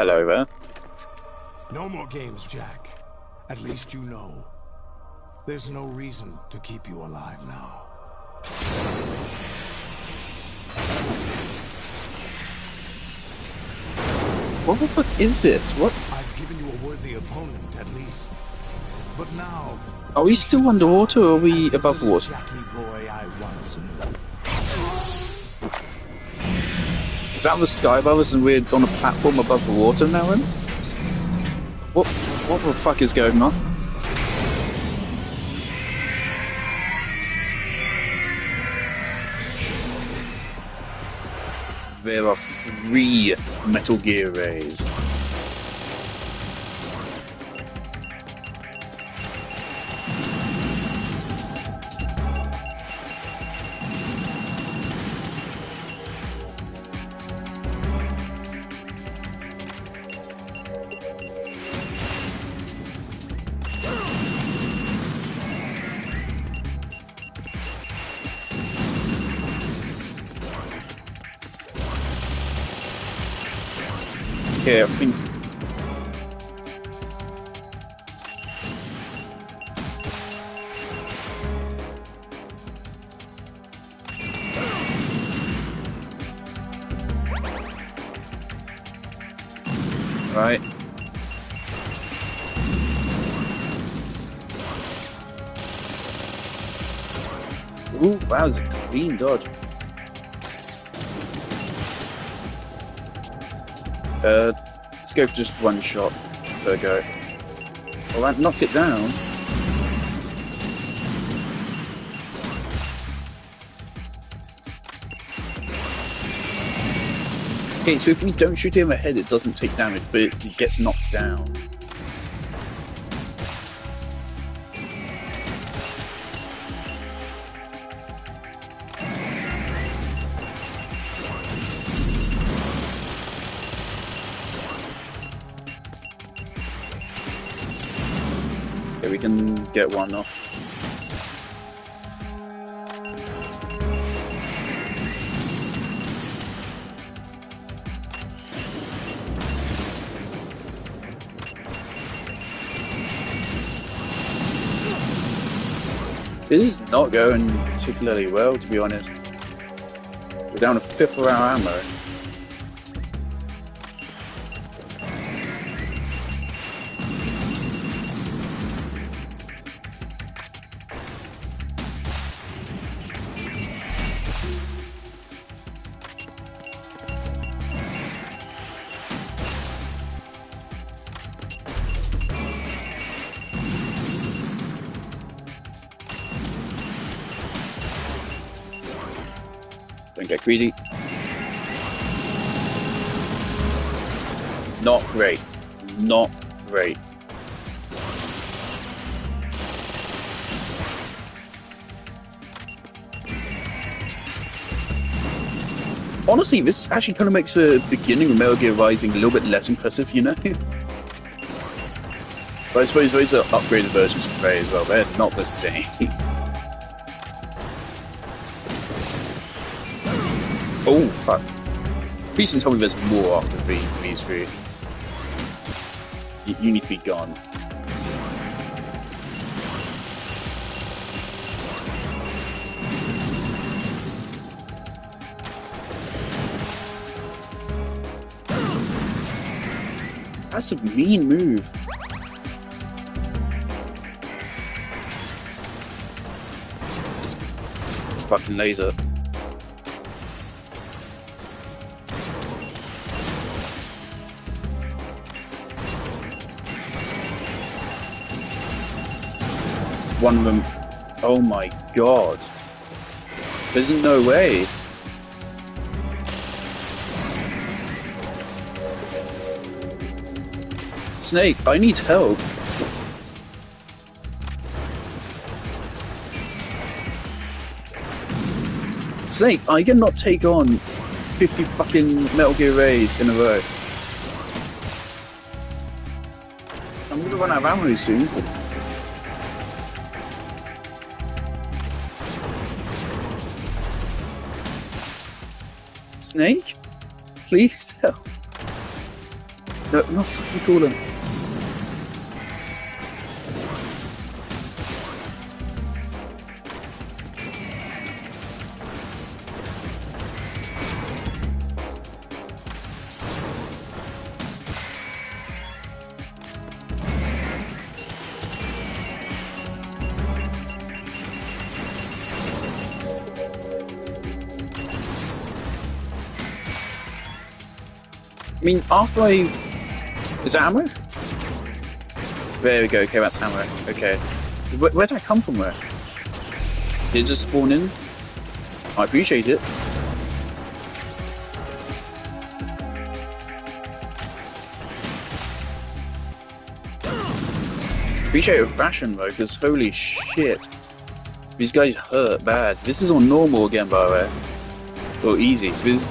Hello there. No more games, Jack. At least you know. There's no reason to keep you alive now. What the fuck is this? What? I've given you a worthy opponent, at least. But now... Are we still underwater or are we above water? Jackie Is that the sky above us and we're on a platform above the water now then? What, what the fuck is going on? There are three Metal Gear rays. Okay, I think Right. Ooh, wow, it's a clean dodge. Let's go for just one shot per go. Well, that knocked it down. Okay, so if we don't shoot him ahead, it doesn't take damage, but it gets knocked down. We can get one off. This is not going particularly well, to be honest. We're down a fifth of our ammo. Don't get greedy. Not great. Not great. Honestly, this actually kind of makes the beginning of Metal Gear Rising a little bit less impressive, you know? but I suppose those are upgraded versions of Prey as well. They're not the same. Oh, fuck. Please tell me there's more after the, these three. You, you need to be gone. That's a mean move. This fucking laser. One of them. Oh my god. There's no way. Snake, I need help. Snake, I cannot take on 50 fucking Metal Gear Rays in a row. I'm gonna run out of ammo soon. Snake? Please help. No, not fucking calling. I mean, after I... Is that ammo? There we go, okay, that's ammo. Okay. Where, where did I come from, where? Did it just spawn in? I appreciate it. Appreciate a ration though, because holy shit. These guys hurt bad. This is on normal again, by the way. Or easy. This,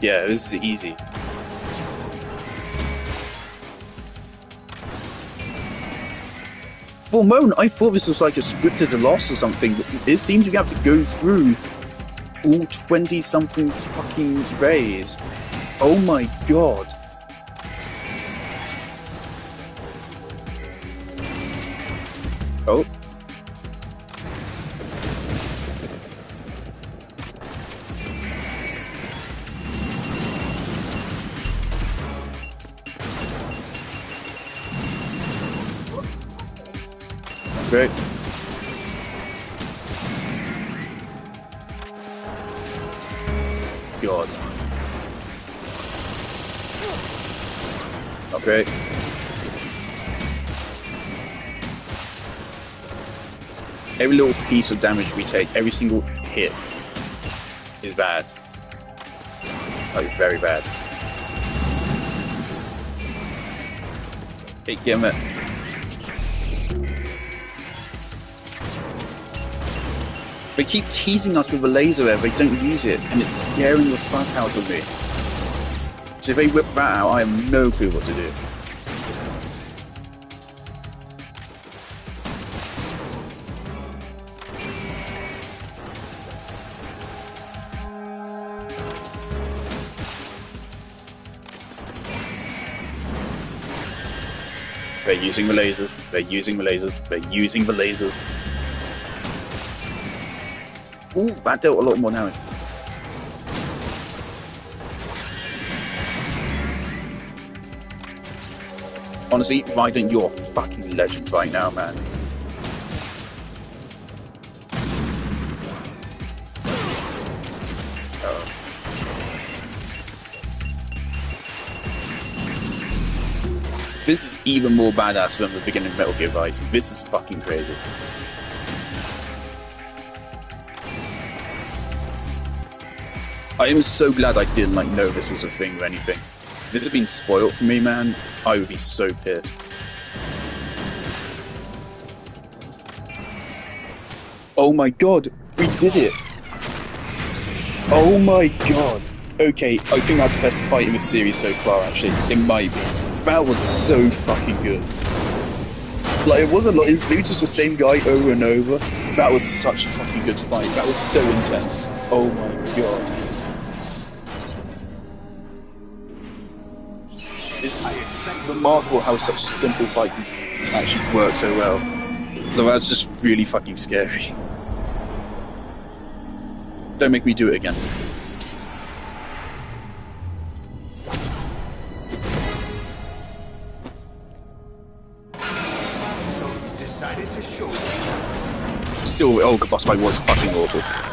yeah, this is easy. For a moment, I thought this was like a scripted loss or something. But it seems you have to go through all 20 something fucking rays. Oh my god. Oh. Great. God. Okay. Every little piece of damage we take, every single hit is bad. Like, very bad. Give him They keep teasing us with a laser there, they don't use it, and it's scaring the fuck out of me. So if they whip that out, I have no clue what to do. They're using the lasers, they're using the lasers, they're using the lasers. Ooh, that dealt a lot more damage. Honestly, Raiden, you're a fucking legend right now, man. This is even more badass than the beginning of Metal Gear Rising. This is fucking crazy. I am so glad I didn't like know this was a thing or anything. If this had been spoiled for me, man, I would be so pissed. Oh my god, we did it! Oh my god! Okay, I think that's the best fight in the series so far, actually. It might be. That was so fucking good. Like, it wasn't like, it was just the same guy over and over. That was such a fucking good fight. That was so intense. Oh my god. It's remarkable how such a simple fight can actually work so well. Though that's just really fucking scary. Don't make me do it again. So you decided to show yourself. Still, the Olga boss fight was fucking awful.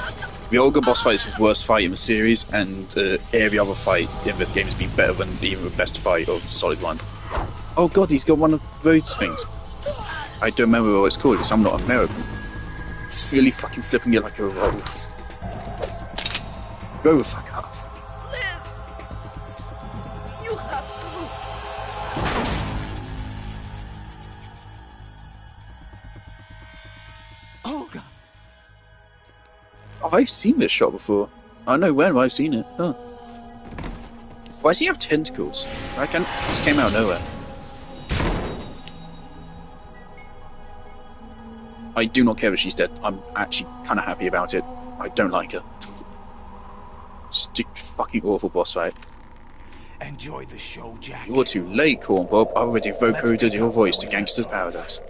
The Olga boss fight is the worst fight in the series, and uh, every other fight in this game has been better than even the best fight of Solid 1. Oh god, he's got one of those things. I don't remember what it's called because I'm not American. He's really fucking flipping it like a roll. Go the fuck off. I've seen this shot before. I know when I've seen it. Huh. Why does he have tentacles? I can just came out of nowhere. I do not care if she's dead. I'm actually kind of happy about it. I don't like her. Stick fucking awful boss fight. Enjoy the show, Jack. You're too late, Corn Bob. I already vocoded your voice to Gangster's Paradise.